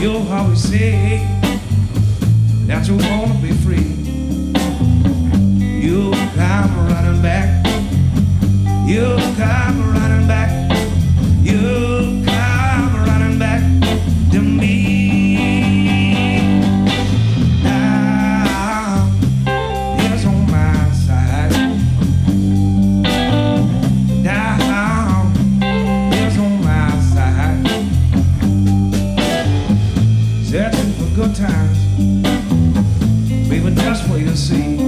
You always say that you wanna be free. You come running back. You come. Times. Baby, just wait and see.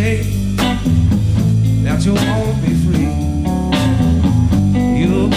day that you won't be free. You'll